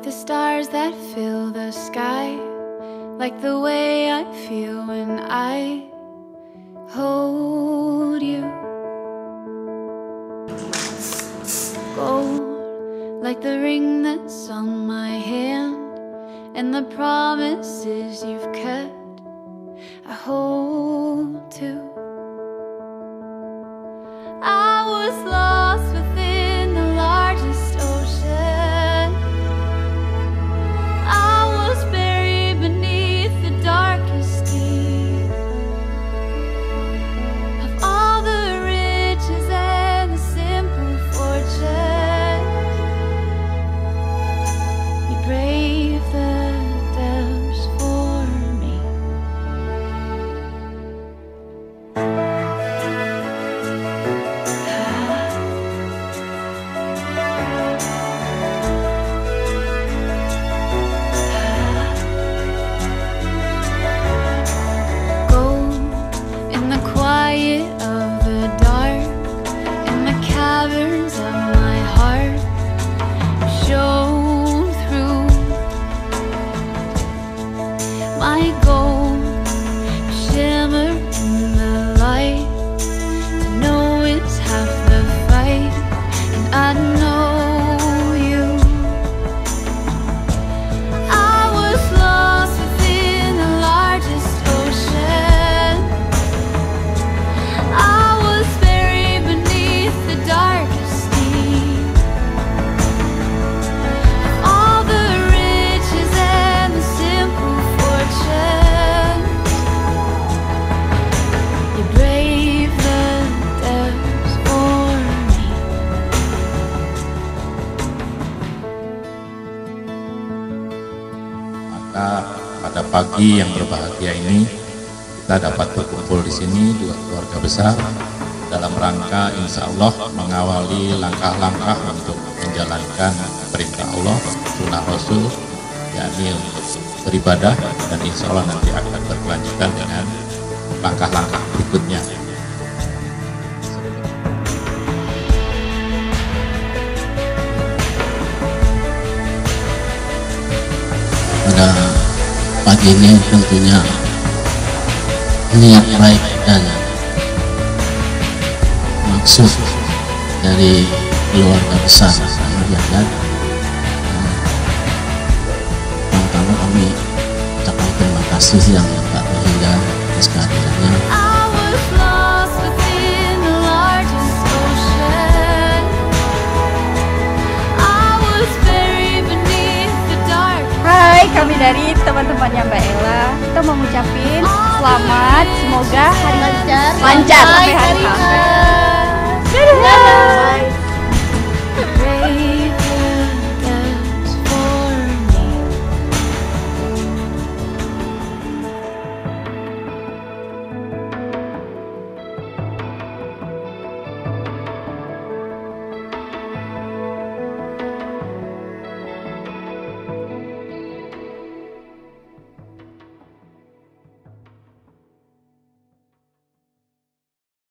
like the stars that fill the sky, like the way I feel when I hold you. Gold, like the ring that's on my hand, and the promises you've kept. I hold to. I Maka pada pagi yang berbahagia ini kita dapat berkumpul di sini dua keluarga besar dalam rangka insya Allah mengawali langkah-langkah untuk menjalankan perintah Allah, sunnah Rasul, yakni beribadah dan insya Allah nanti akan berkelanjutan dengan langkah-langkah berikutnya. Pada pagi ini tentunya niat baik dan maksud dari keluarga besar Ahmadiyah pertama kami ucapkan terima kasih yang tak terhingga atas dari teman-temannya Mbak Ella. Kita mau ngucapin selamat, semoga hari lancar, lancar sampai